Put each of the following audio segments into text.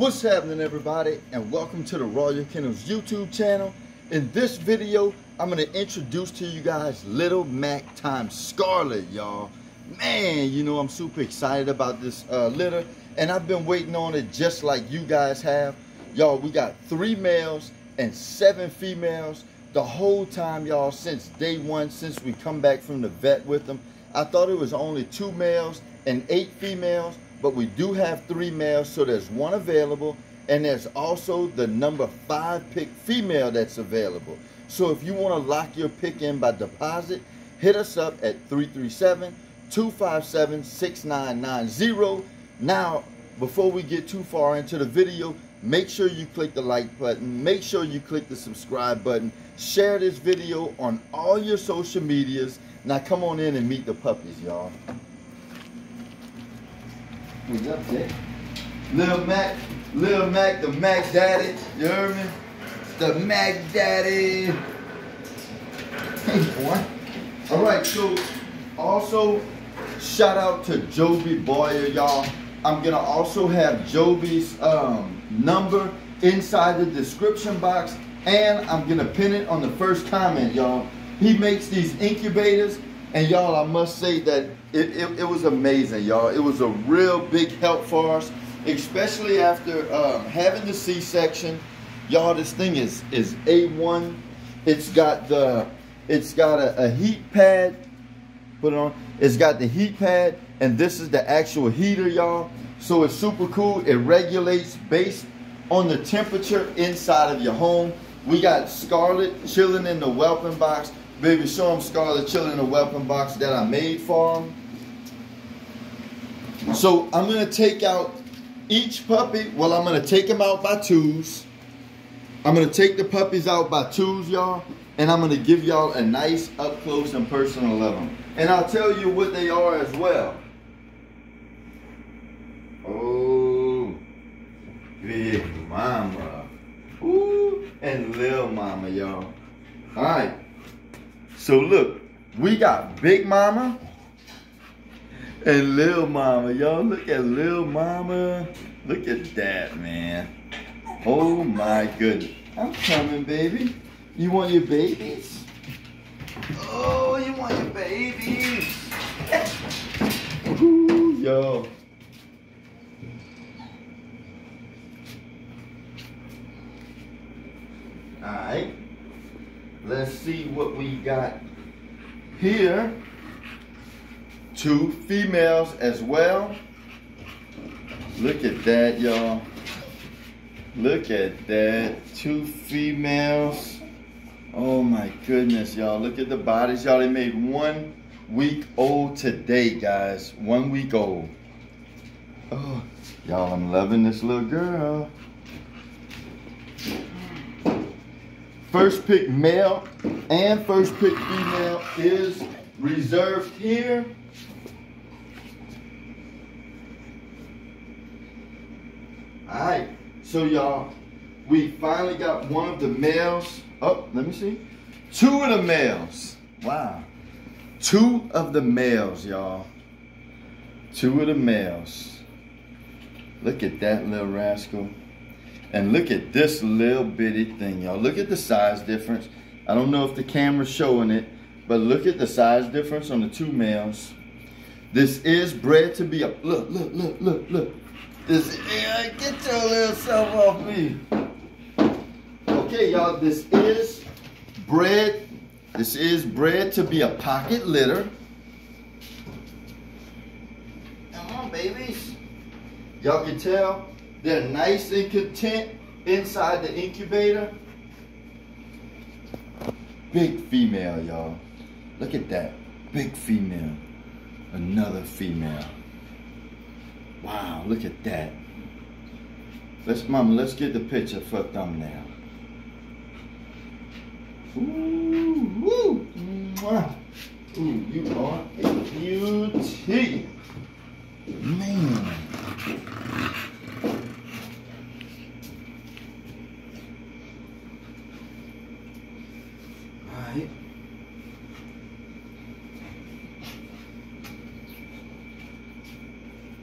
What's happening everybody and welcome to the Royal Kennels YouTube channel. In this video, I'm gonna introduce to you guys Little Mac times Scarlett, y'all. Man, you know I'm super excited about this uh, litter and I've been waiting on it just like you guys have. Y'all, we got three males and seven females the whole time, y'all, since day one, since we come back from the vet with them. I thought it was only two males and eight females, but we do have three males, so there's one available, and there's also the number five pick female that's available. So if you want to lock your pick in by deposit, hit us up at 337-257-6990. Now, before we get too far into the video, make sure you click the like button, make sure you click the subscribe button, share this video on all your social medias. Now come on in and meet the puppies, y'all. What's up, Jay? Lil Mac, Lil Mac, the Mac Daddy. You heard me? The Mac Daddy. Hey, boy. All right, so also shout out to Joby Boyer, y'all. I'm gonna also have Joby's um, number inside the description box, and I'm gonna pin it on the first comment, y'all. He makes these incubators and y'all, I must say that it, it, it was amazing, y'all. It was a real big help for us, especially after um, having the C-section. Y'all, this thing is is A1. It's got the it's got a, a heat pad. Put it on. It's got the heat pad, and this is the actual heater, y'all. So it's super cool. It regulates based on the temperature inside of your home. We got Scarlett chilling in the whelping box. Baby, show them Scarlett chilling in a whelping box that I made for him. So I'm going to take out each puppy. Well, I'm going to take them out by twos. I'm going to take the puppies out by twos, y'all. And I'm going to give y'all a nice up close and personal of them. And I'll tell you what they are as well. Oh, big mama. Ooh, and little mama, y'all. All right. So look, we got Big Mama and Lil Mama. Y'all look at Lil Mama. Look at that, man. Oh my goodness. I'm coming, baby. You want your babies? Oh, you want your babies? Ooh, yo. All right. Let's see what we got here. Two females as well. Look at that, y'all. Look at that. Two females. Oh my goodness, y'all. Look at the bodies, y'all. They made one week old today, guys. One week old. Oh, y'all, I'm loving this little girl. First pick male and first pick female is reserved here. All right, so y'all, we finally got one of the males. Oh, let me see. Two of the males. Wow. Two of the males, y'all. Two of the males. Look at that little rascal. And look at this little bitty thing, y'all. Look at the size difference. I don't know if the camera's showing it, but look at the size difference on the two males. This is bred to be a, look, look, look, look, look. This, yeah, get your little self off me. Okay, y'all, this is bred, this is bred to be a pocket litter. Come on, babies. Y'all can tell they're nice and content inside the incubator. Big female, y'all. Look at that. Big female. Another female. Wow, look at that. Let's, mama, let's get the picture for thumbnail. Ooh, woo, mwah. Ooh, you are a beauty. Man.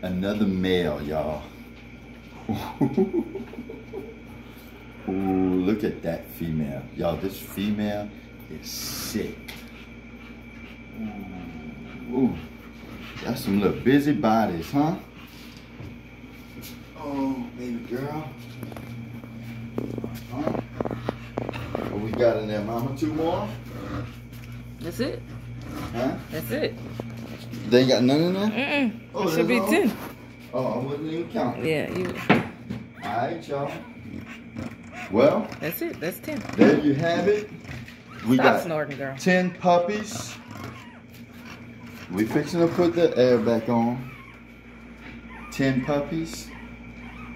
Another male, y'all. Ooh, look at that female. Y'all, this female is sick. Ooh, ooh. Got some little busy bodies, huh? Oh, baby girl. Huh? What we got in there, mama? Two more? That's it. Huh? That's it. They ain't got none in there? Mm-mm. Oh, it should be that's all? 10. Oh, I wasn't even counting. Yeah, you. Alright, y'all. Well, That's it. That's 10. there you have it. We Stop got snorting, girl. 10 puppies. We fixing to put the air back on. 10 puppies.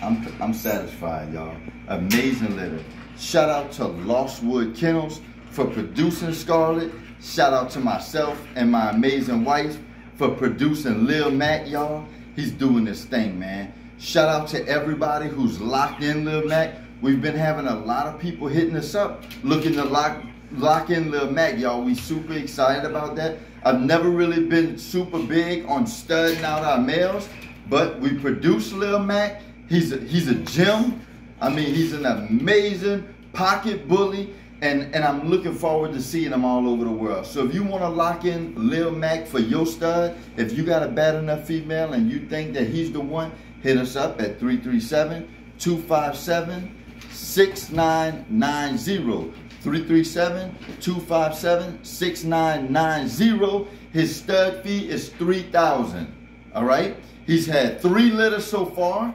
I'm, I'm satisfied, y'all. Amazing litter. Shout out to Lostwood Kennels for producing Scarlett. Shout out to myself and my amazing wife for producing Lil Mac, y'all. He's doing this thing, man. Shout out to everybody who's locked in Lil Mac. We've been having a lot of people hitting us up looking to lock lock in Lil Mac, y'all. We super excited about that. I've never really been super big on studding out our males, but we produce Lil Mac. He's a, he's a gem. I mean, he's an amazing pocket bully, and, and I'm looking forward to seeing them all over the world. So if you want to lock in Lil Mac for your stud, if you got a bad enough female and you think that he's the one, hit us up at 337 257 6990. 337-257-6990. His stud fee is 3000 All right? He's had three litters so far.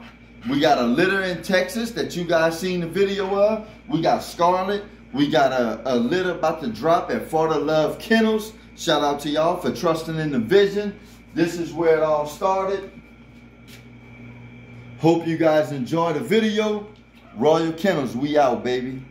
We got a litter in Texas that you guys seen the video of. We got Scarlett. We got a, a litter about to drop at Florida Love Kennels. Shout out to y'all for trusting in the vision. This is where it all started. Hope you guys enjoy the video. Royal Kennels, we out, baby.